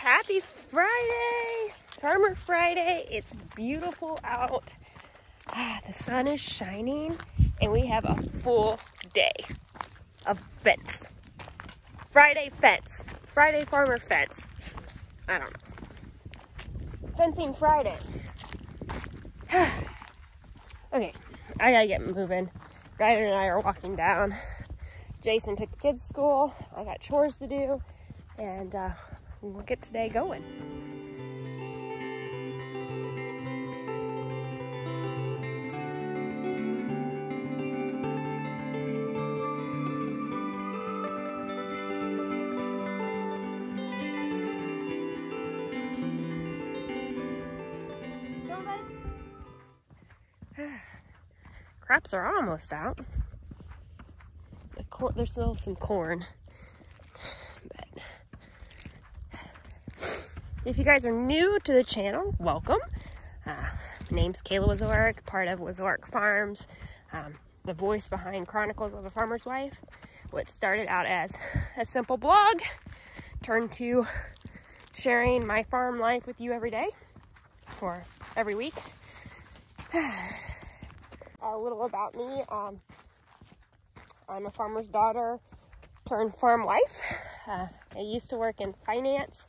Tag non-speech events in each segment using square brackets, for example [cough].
Happy Friday! Farmer Friday. It's beautiful out. Ah, the sun is shining and we have a full day of fence. Friday fence. Friday farmer fence. I don't know. Fencing Friday. [sighs] okay, I gotta get moving. Ryder and I are walking down. Jason took the kids to school. I got chores to do. And uh, we'll get today going. [sighs] Crops are almost out. The cor- there's still some corn. If you guys are new to the channel, welcome. Uh, name's Kayla Wieczorek, part of Wieczorek Farms, um, the voice behind Chronicles of a Farmer's Wife. What started out as a simple blog turned to sharing my farm life with you every day or every week. [sighs] a little about me. Um, I'm a farmer's daughter turned farm wife. Uh, I used to work in finance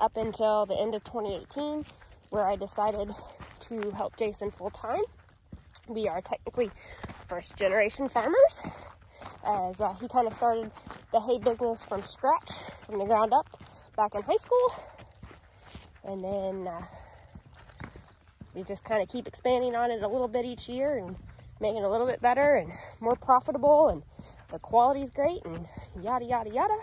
up until the end of 2018, where I decided to help Jason full time. We are technically first generation farmers, as uh, he kind of started the hay business from scratch, from the ground up, back in high school. And then uh, we just kind of keep expanding on it a little bit each year and making it a little bit better and more profitable and the quality's great and yada yada yada.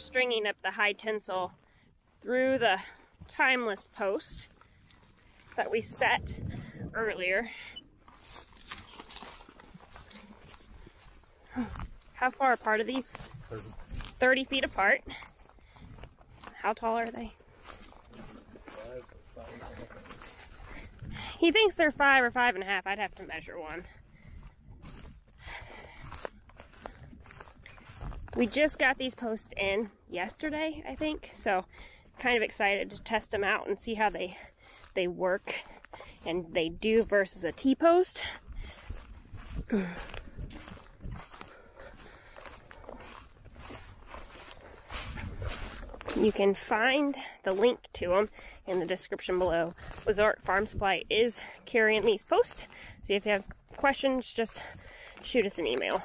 Stringing up the high tensile through the timeless post that we set earlier. How far apart are these? 30. 30 feet apart. How tall are they? He thinks they're five or five and a half. I'd have to measure one. We just got these posts in yesterday, I think. So kind of excited to test them out and see how they they work and they do versus a T-post. You can find the link to them in the description below. Wieczorek Farm Supply is carrying these posts. So if you have questions, just shoot us an email.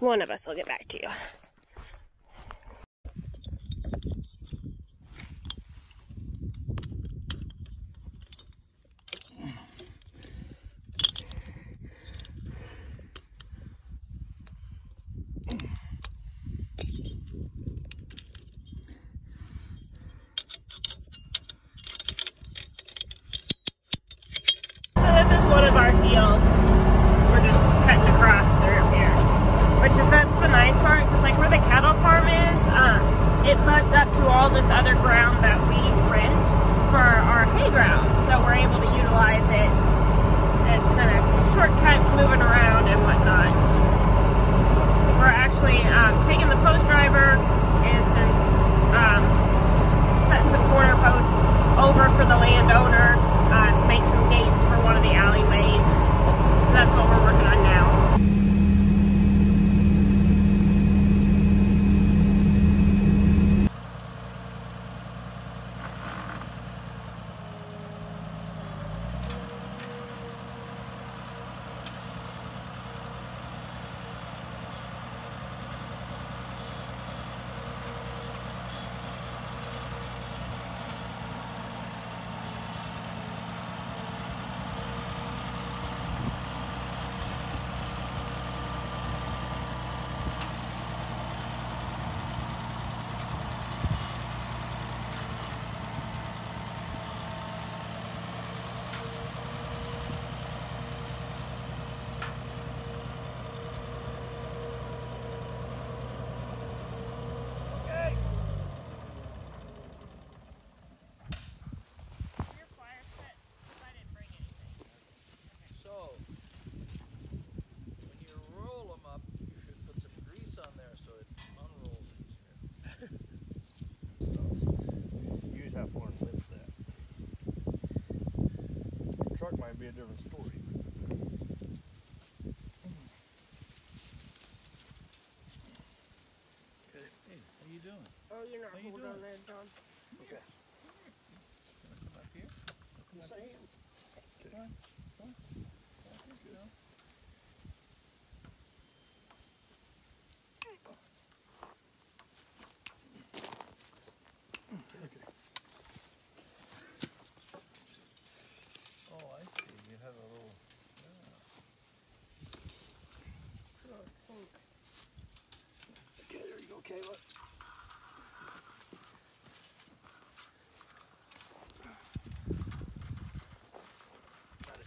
One of us will get back to you. nice part because like where the cattle farm is, um, it butts up to all this other ground that we rent for our, hay ground. So we're able to utilize it as kind of shortcuts moving around and whatnot. We're actually um, taking the post be a different story. Okay. Hey, how you doing? Oh, you're not How you holding on doing? there, John. Okay. Gonna come up here? Yes, I am. Come on, come on. That's good, huh? Oh, I see. You have a little. Okay, there you go, Kayla. Got it.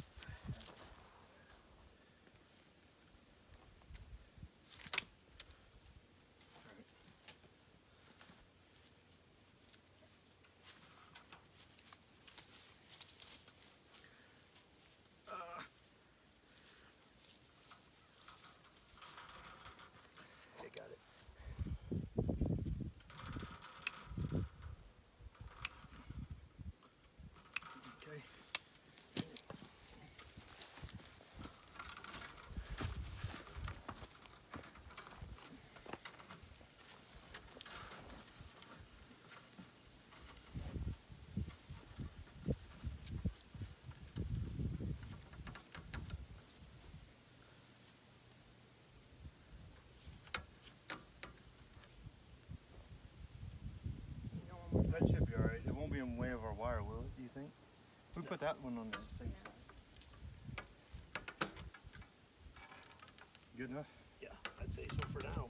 our wire, will it? Do you think? We put that one on the same. Good enough. Yeah, I'd say so for now.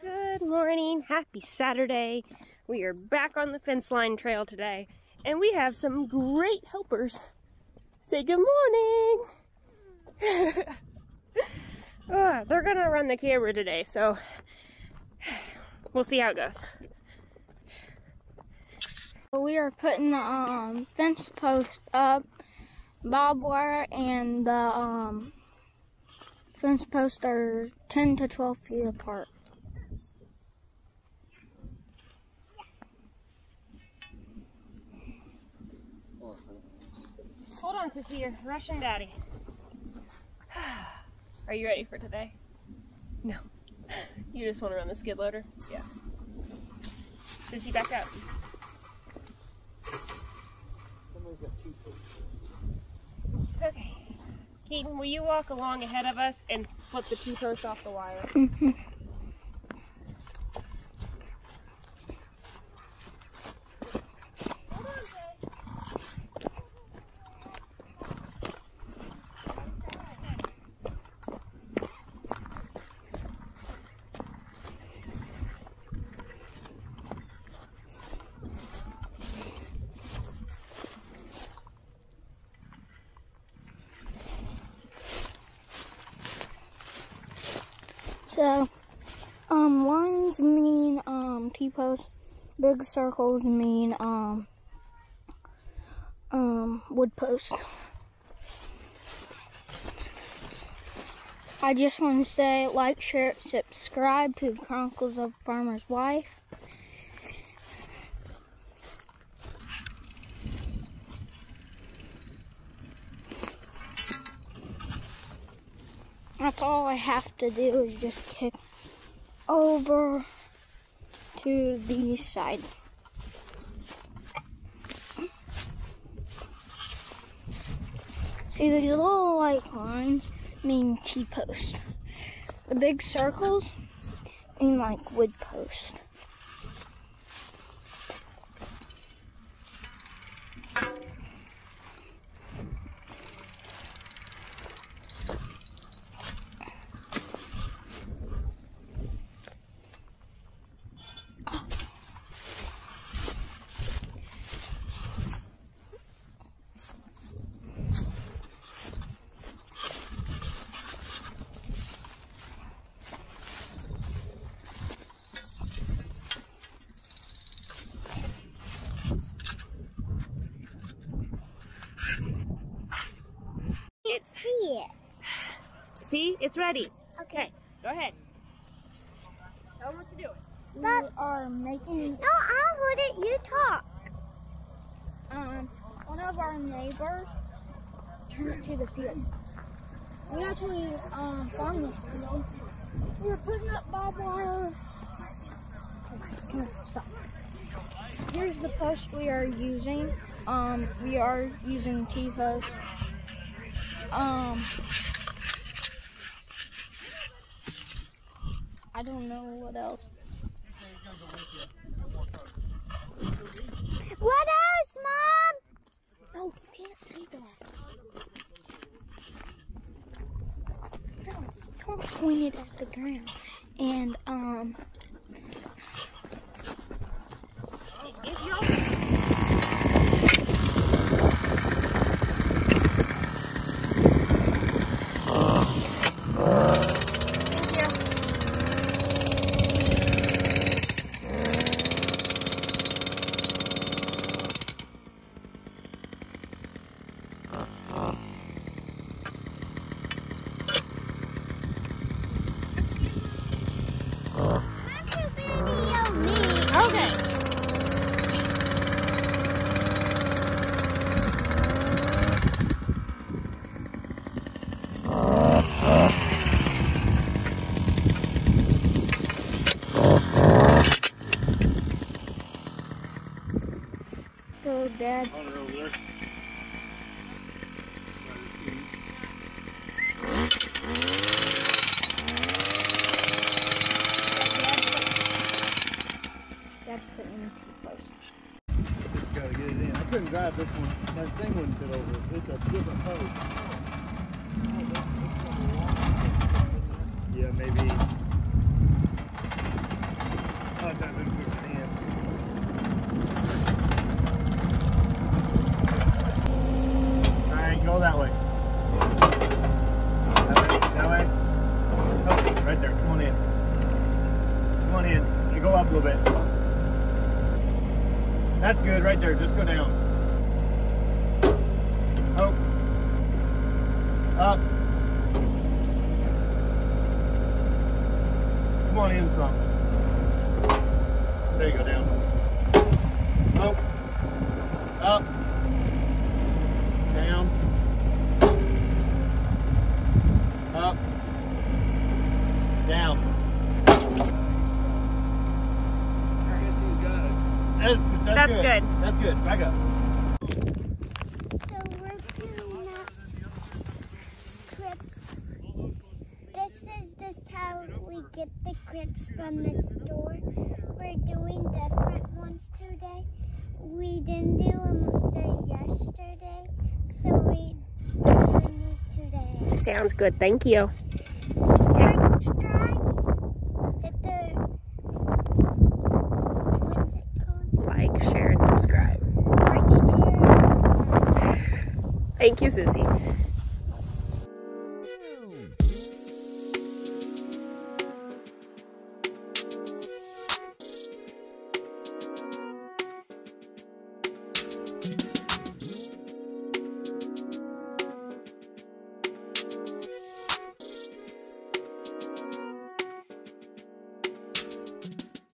Good morning. Happy Saturday. We are back on the fence line trail today, and we have some great helpers. Say good morning. [laughs] Ah, they're gonna run the camera today, so [sighs] we'll see how it goes. We are putting the um, fence post up, barbed wire, and the um, fence posts are 10 to 12 feet apart. Hold on, Sophia. Russian Daddy. [sighs] Are you ready for today? No. You just want to run the skid loader? Yeah. Sissy, back up. Somebody's got two Okay. Keaton, will you walk along ahead of us and flip the T-post off the wire? Mhm. [laughs] Hold So, um, lines mean um, T-posts, big circles mean um, um, wood posts. I just want to say like, share, subscribe to Chronicles of Farmer's Wife. That's all I have to do is just kick over to the side. See, these little like lines mean T-post. The big circles mean like wood post. It's See it. see, it's ready. Okay, go ahead. Tell them what you're doing. We are making No, I'll hold it. You talk. um, one of our neighbors turned to the field. We actually um, farm this field. We were putting up barbed wire. Okay, stop. Here's the post we are using. Um, we are using T-post. Um, I don't know what else. What else, Mom? No, you can't say that. Don't, don't point it at the ground. And, um, Dad. That's. Just gotta get it in. I couldn't drive this one. That thing wouldn't fit over. It's a different hose. Right there. Just go down. Oh. Up. Come on in some. There you go down. Oh. Up. Down. Up. Down. That's, That's good. Back up. So we're doing up crips. This is this how we get the crips from the store. We're doing different ones today. We didn't do them yesterday, so we are doing these today. Sounds good. Thank you. Share, and